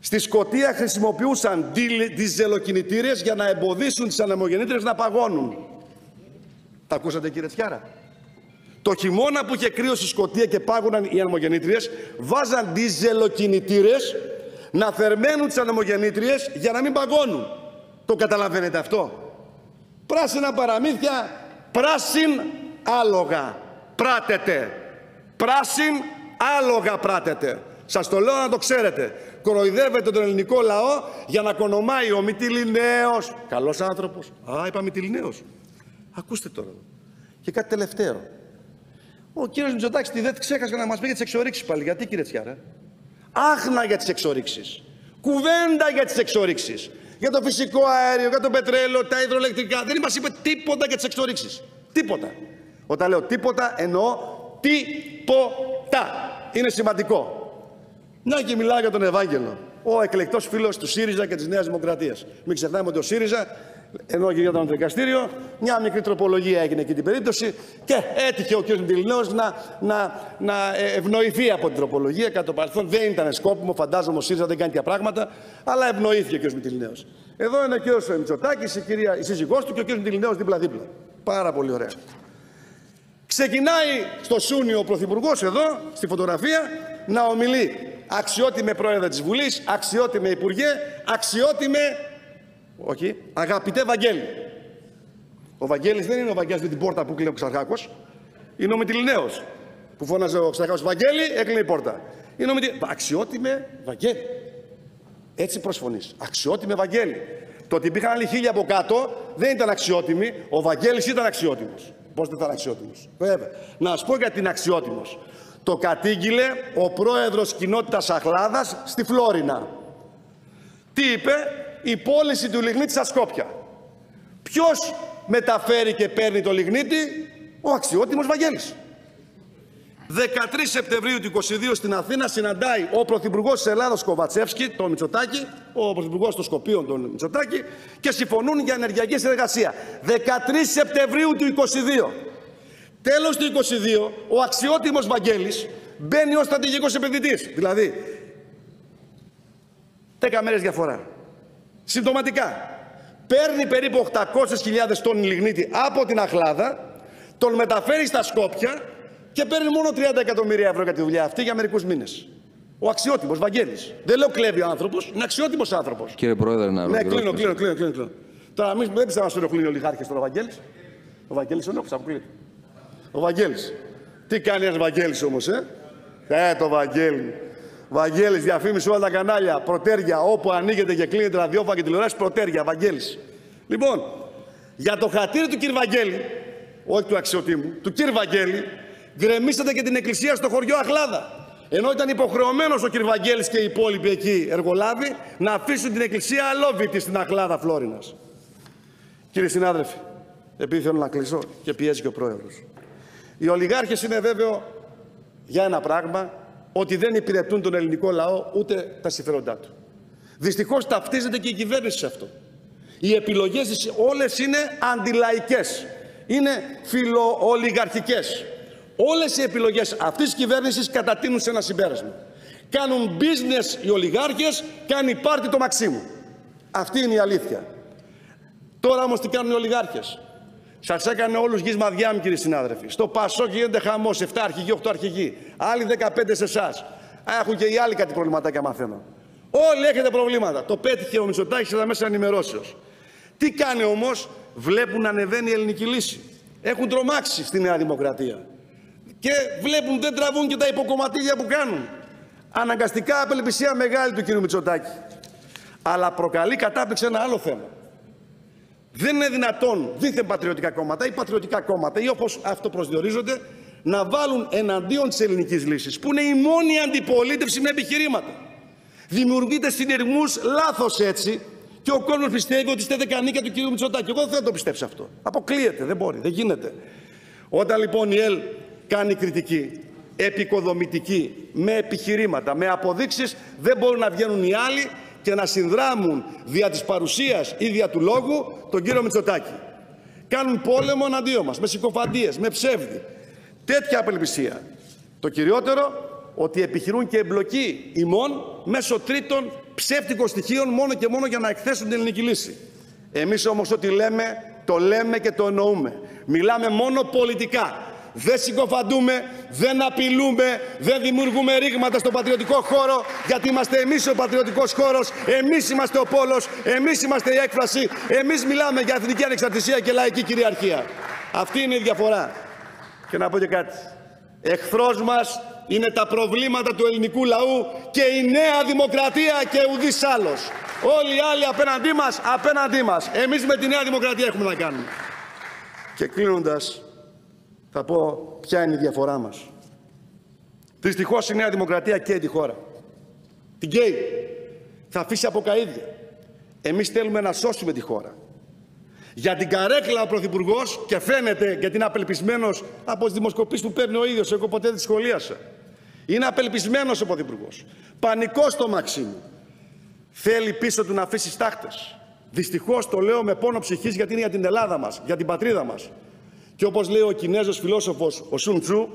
Στη Σκωτία χρησιμοποιούσαν διζελοκινητήρες για να εμποδίσουν τις ανεμογεννήτριες να παγώνουν. Τα ακούσατε κύριε Τσιάρα; Το χειμώνα που είχε κρύος στη Σκωτία και πάγωναν οι ανεμογεννήτριες, βάζαν διζελοκινητήρες να θερμαίνουν τις ανεμογεννήτριες για να μην παγώνουν. Το καταλαβαίνετε αυτό; Πράσινα παραμύθια, πράσιν άλογα. Πράτετε. Πράσιν άλογα πράτετε. Σας το λέω να το ξέρετε. Κοροϊδεύετε τον ελληνικό λαό για να κονομάει ο Μητυλινέος. Καλός άνθρωπος. Α, είπα Μητυλινέος. Ακούστε τώρα. Και κάτι τελευταίο. Ο κύριος Μητσοτάκης τη δεν ξέχασε να μας πει για τις εξορίξεις πάλι. Γιατί κύριε Τσιάρα; Άχνα για τις εξορίξεις. Κουβέντα για τις εξορίξεις. Για το φυσικό αέριο, για το πετρέλαιο, τα υδροελεκτρικά. Δεν μας είπε τίποτα για τις εξορίξεις. Τίποτα. Όταν λέω τίποτα εννοώ τίποτα. Είναι σημαντικό. Να και μιλάω για τον Ευάγγελο. Ο εκλεκτός φίλος του ΣΥΡΙΖΑ και της Νέας Δημοκρατίας. Μην ξεχνάμε ότι ο ΣΥΡΙΖΑ, ενώ γινόταν το δικαστήριο, μια μικρή τροπολογία έγινε εκεί την περίπτωση και έτυχε ο κ. Μητυλινέο να, να, να ευνοηθεί από την τροπολογία. Κατά το παρελθόν δεν ήταν σκόπιμο, φαντάζομαι ο ΣΥΡΙΖΑ δεν κάνει τέτοια πράγματα, αλλά ευνοήθηκε ο κ. Μητυλινέο. Εδώ είναι ο κ. Μητσοτάκης, η, κυρία, η σύζυγός του και ο κ. Μητυλινέο δίπλα-δίπλα. Πάρα πολύ ωραία. Ξεκινάει στο Σούνιο ο Πρωθυπουργός εδώ, στη φωτογραφία, να ομιλεί αξιότιμε πρόεδρε της Βουλής, αξιότιμε Υπουργέ, αξιότιμε, όχι, αγαπητέ Βαγγέλη. Ο Βαγγέλης δεν είναι ο Βαγγέλης με την πόρτα που κλείνει ο Ξαρχάκος, είναι ο Μητυλινέος που φώναζε ο Ξαρχάκος Βαγγέλη, έκλεινε η πόρτα. Είναι ο Μητυλινέος. Αξιότιμε Βαγγέλη. Έτσι προσφωνείς. Αξιότιμε Βαγγέλη. Το ότι υπήρχαν άλλοι χίλια από κάτω δεν ήταν αξιότιμοι. Ο Βαγγέλης ήταν αξιότιμος. Πώς δεν ήταν αξιότιμος; Βέβαια. Να σας πω γιατί είναι αξιότιμος. Το κατήγγειλε ο πρόεδρος κοινότητας Αχλάδας στη Φλόρινα. Τι είπε, η πώληση του λιγνίτη στα Σκόπια. Ποιος μεταφέρει και παίρνει το λιγνίτη, ο αξιότιμος Βαγγέλης. 13 Σεπτεμβρίου του 22 στην Αθήνα συναντάει ο Πρωθυπουργός της Ελλάδα Κοβατσεύσκη, τον Μητσοτάκη, ο Πρωθυπουργός των Σκοπίων, τον Μητσοτάκη, και συμφωνούν για ενεργειακή συνεργασία. 13 Σεπτεμβρίου του 22. Τέλος του 22, ο αξιότιμος Βαγγέλης μπαίνει ως στρατηγικός επενδυτής. Δηλαδή, 10 μέρες διαφορά. Συμπτωματικά. Παίρνει περίπου 800.000 τόνοι λιγνίτη από την Αχλάδα, τον μεταφέρει στα Σκόπια και παίρνει μόνο 30 εκατομμύρια ευρώ για τη δουλειά αυτή για μερικούς μήνες. Ο αξιότιμος Βαγγέλης. Δεν λέω κλέβει ο άνθρωπος, είναι αξιότιμος άνθρωπος. Κύριε Πρόεδρε, να Ναι, κλείνω, κλείνω, κλείνω, κλείνω. Τώρα, μην δεν πιστεύω να σου ενοχλεί ο Λιχάρχη τώρα ο Βαγγέλη. Ο Βαγγέλη ενόχλησε, αποκλείεται. Ο Βαγγέλης. Τι κάνει ένας Βαγγέλης όμως, ε; Ε, το Βαγγέλη. Βαγγέλης, διαφήμιση όλα τα κανάλια, προτέρια, όπου ανοίγεται και κλείνεται ραδιόφωνο και τηλεόρασης, προτέρια, Βαγγέλης. Λοιπόν, για το χατήρι του κύριου Βαγγέλη, όχι του αξιοτήμου, του κύριου Βαγγέλη, γκρεμίσατε και την εκκλησία στο χωριό Αχλάδα. Ενώ ήταν υποχρεωμένος ο κ. Βαγγέλης και οι υπόλοιποι εκεί εργολάβοι να αφήσουν την εκκλησία αλόβητη στην Αχλάδα Φλόρινας. Κύριε συνάδελφοι, επειδή θέλω να κλείσω και πιέζει και ο πρόεδρος. Οι ολιγάρχες είναι βέβαιο για ένα πράγμα, ότι δεν υπηρετούν τον ελληνικό λαό ούτε τα συμφέροντά του. Δυστυχώς ταυτίζεται και η κυβέρνηση σε αυτό. Οι επιλογές όλες είναι αντιλαϊκές. Είναι φιλοολιγαρχικές. Όλες οι επιλογές αυτής της κυβέρνησης κατατείνουν σε ένα συμπέρασμα. Κάνουν business οι ολιγάρχες, κάνει πάρτι το Μαξίμου. Αυτή είναι η αλήθεια. Τώρα όμως τι κάνουν οι ολιγάρχες. Σας έκανε όλους γης μαδιά μου, κύριε συνάδελφοι. Στο Πασό γίνεται χαμός. 7 αρχηγοί, 8 αρχηγοί. Άλλοι 15 σε εσάς. Έχουν και οι άλλοι κάτι προβληματάκια, μαθαίνω. Όλοι έχετε προβλήματα. Το πέτυχε ο Μητσοτάκης στα μέσα ενημερώσεως. Τι κάνει όμως, βλέπουν να ανεβαίνει η ελληνική λύση. Έχουν τρομάξει στη Νέα Δημοκρατία. Και βλέπουν δεν τραβούν και τα υποκομματίδια που κάνουν. Αναγκαστικά απελπισία μεγάλη του κ. Μητσοτάκη. Αλλά προκαλεί κατάπληξη ένα άλλο θέμα. Δεν είναι δυνατόν δίθεν πατριωτικά κόμματα ή πατριωτικά κόμματα ή όπως αυτό προσδιορίζονται να βάλουν εναντίον της ελληνικής λύσης που είναι η μόνη αντιπολίτευση με επιχειρήματα. Δημιουργείται συνειρμούς λάθος έτσι και ο κόσμος πιστεύει ότι είστε δεκανίκια του κ. Μητσοτάκη. Εγώ δεν θα το πιστέψω αυτό. Αποκλείεται, δεν μπορεί, δεν γίνεται. Όταν λοιπόν η ΕΛ κάνει κριτική, επικοδομητική, με επιχειρήματα, με αποδείξεις, δεν μπορούν να βγαίνουν οι άλλοι και να συνδράμουν δια της παρουσίας ή δια του λόγου τον κύριο Μητσοτάκη. Κάνουν πόλεμο εναντίον μας, με συκοφαντίες, με ψεύδι. Τέτοια απελπισία. Το κυριότερο, ότι επιχειρούν και εμπλοκή ημών μέσω τρίτων ψεύτικων στοιχείων μόνο και μόνο για να εκθέσουν την ελληνική λύση. Εμείς όμως ό,τι λέμε, το λέμε και το εννοούμε. Μιλάμε μόνο πολιτικά. Δεν συκοφαντούμε, δεν απειλούμε, δεν δημιουργούμε ρήγματα στον πατριωτικό χώρο, γιατί είμαστε εμείς ο πατριωτικός χώρος, εμείς είμαστε ο πόλος, εμείς είμαστε η έκφραση, εμείς μιλάμε για εθνική ανεξαρτησία και λαϊκή κυριαρχία. Αυτή είναι η διαφορά. Και να πω και κάτι. Εχθρός μας είναι τα προβλήματα του ελληνικού λαού και η νέα δημοκρατία και ουδής άλλος. Όλοι οι άλλοι απέναντί μας, απέναντί μας. Εμείς με τη νέα δημοκρατία έχουμε να κάνουμε. Και κλείνοντας, θα πω ποια είναι η διαφορά μας. Δυστυχώς η Νέα Δημοκρατία καίει τη χώρα. Την καίει. Θα αφήσει από καΐδια. Εμείς θέλουμε να σώσουμε τη χώρα. Για την καρέκλα ο Πρωθυπουργός και φαίνεται γιατί είναι απελπισμένος από τις δημοσκοπήσεις που παίρνει ο ίδιος. Εγώ ποτέ δεν τη σχολίασα. Είναι απελπισμένος ο Πρωθυπουργός. Πανικός στο Μαξίμου. Θέλει πίσω του να αφήσει τάχτε. Δυστυχώς το λέω με πόνο ψυχής γιατί είναι για την Ελλάδα μας, για την πατρίδα μας. Και όπως λέει ο Κινέζος φιλόσοφος ο Σουν Τσου,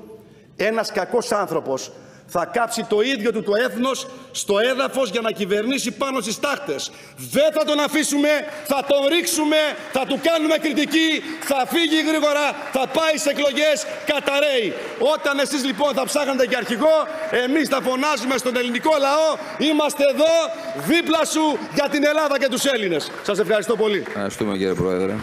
ένας κακός άνθρωπος θα κάψει το ίδιο του το έθνος στο έδαφος για να κυβερνήσει πάνω στις τάχτες. Δεν θα τον αφήσουμε, θα τον ρίξουμε, θα του κάνουμε κριτική, θα φύγει γρήγορα, θα πάει σε εκλογές, καταραίει. Όταν εσείς λοιπόν θα ψάχνετε και αρχηγό, εμείς θα φωνάζουμε στον ελληνικό λαό, είμαστε εδώ δίπλα σου για την Ελλάδα και τους Έλληνες. Σας ευχαριστώ πολύ. Ευχαριστούμε κύριε Πρόεδρε.